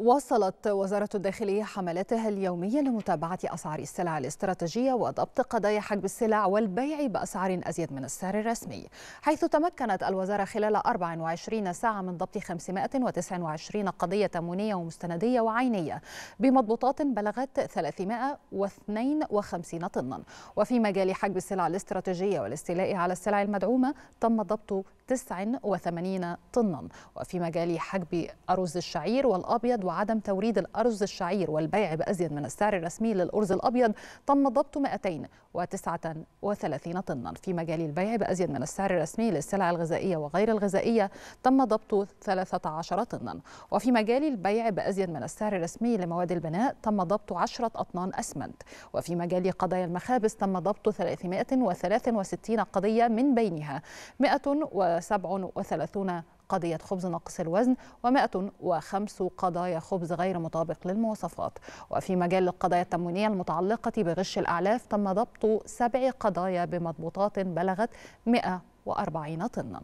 واصلت وزارة الداخلية حملاتها اليومية لمتابعة أسعار السلع الاستراتيجية وضبط قضايا حجب السلع والبيع بأسعار أزيد من السعر الرسمي حيث تمكنت الوزارة خلال 24 ساعة من ضبط 529 قضية تموينية ومستندية وعينية بمضبوطات بلغت 352 طنا. وفي مجال حجب السلع الاستراتيجية والاستيلاء على السلع المدعومة تم ضبط 89 طنا. وفي مجال حجب أرز الشعير والأبيض وعدم توريد الأرز الشعير والبيع بأزيد من السعر الرسمي للأرز الأبيض تم ضبط 239 طنا. في مجال البيع بأزيد من السعر الرسمي للسلع الغذائية وغير الغذائية تم ضبط 13 طنا. وفي مجال البيع بأزيد من السعر الرسمي لمواد البناء تم ضبط 10 أطنان أسمنت. وفي مجال قضايا المخابز تم ضبط 363 قضية من بينها. 137 قضية خبز ناقص الوزن و105 قضايا خبز غير مطابق للمواصفات. وفي مجال القضايا التموينية المتعلقة بغش الأعلاف تم ضبط سبع قضايا بمضبوطات بلغت 140 طنا.